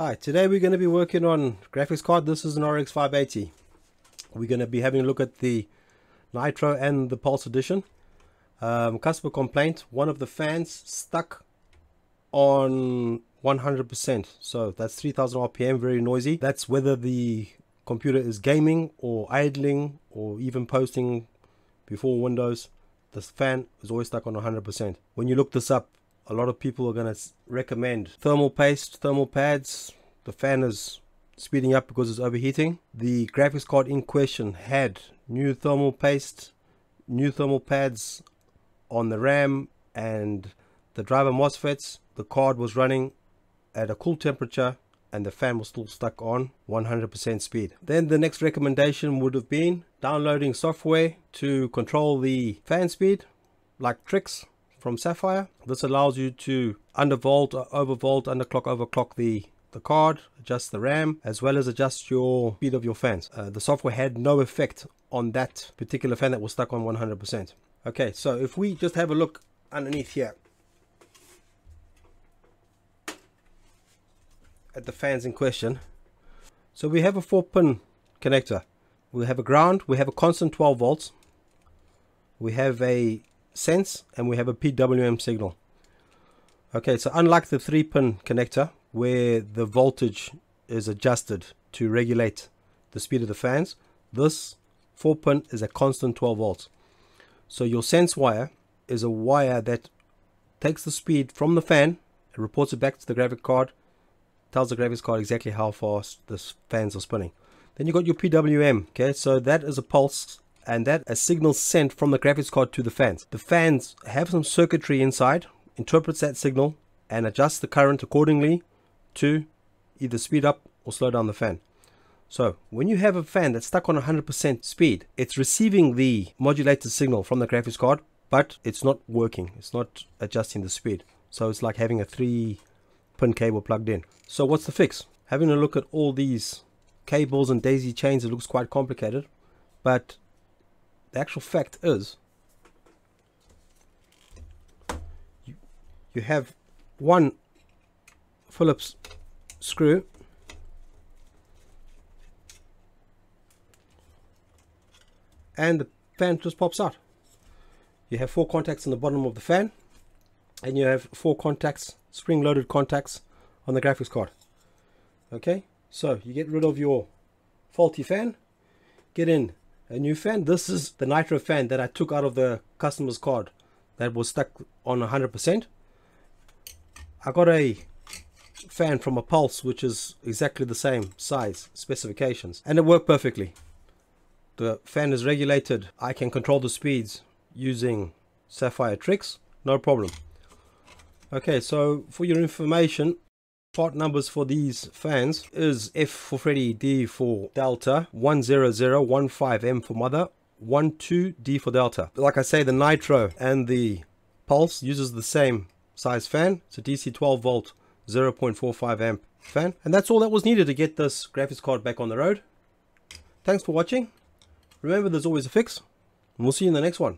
Hi, today we're going to be working on graphics card. This is an RX 580. We're going to be having a look at the Nitro and the Pulse Edition. Um, customer complaint, one of the fans stuck on 100%. So that's 3000 RPM, very noisy. That's whether the computer is gaming or idling or even posting before Windows. This fan is always stuck on 100%. When you look this up, a lot of people are going to recommend thermal paste, thermal pads. The fan is speeding up because it's overheating. The graphics card in question had new thermal paste, new thermal pads on the RAM and the driver MOSFETs. The card was running at a cool temperature and the fan was still stuck on 100% speed. Then the next recommendation would have been downloading software to control the fan speed like TriXX from Sapphire. This allows you to undervolt, overvolt, underclock, overclock the, the card, adjust the RAM, as well as adjust your speed of your fans. Uh, the software had no effect on that particular fan that was stuck on 100%. Okay, so if we just have a look underneath here at the fans in question. So we have a 4 pin connector. We have a ground, we have a constant 12 volts. We have a sense and we have a PWM signal. Okay, so unlike the 3 pin connector where the voltage is adjusted to regulate the speed of the fans, this 4 pin is a constant 12 volts. So your sense wire is a wire that takes the speed from the fan, reports it back to the graphic card, tells the graphics card exactly how fast the fans are spinning. Then you got your PWM, okay, so that is a pulse and that a signal sent from the graphics card to the fans. The fans have some circuitry inside, interprets that signal and adjusts the current accordingly to either speed up or slow down the fan. So when you have a fan that's stuck on 100% speed, it's receiving the modulated signal from the graphics card, but it's not working. It's not adjusting the speed. So it's like having a three pin cable plugged in. So what's the fix? Having a look at all these cables and daisy chains, it looks quite complicated, but the actual fact is you, you have one Phillips screw and the fan just pops out. You have four contacts on the bottom of the fan and you have four contacts, spring-loaded contacts on the graphics card. Okay, so you get rid of your faulty fan, get in a new fan. This is the Nitro fan that I took out of the customer's card that was stuck on 100%. I got a fan from a Pulse which is exactly the same size specifications and it worked perfectly. The fan is regulated. I can control the speeds using Sapphire TriXX no problem. Okay, so for your information, part numbers for these fans is F for Freddy, D for Delta, 10015M for Mother, 12D for Delta. Like I say, the Nitro and the Pulse uses the same size fan. It's a DC 12 volt, 0.45 amp fan. And that's all that was needed to get this graphics card back on the road. Thanks for watching. Remember, there's always a fix. And we'll see you in the next one.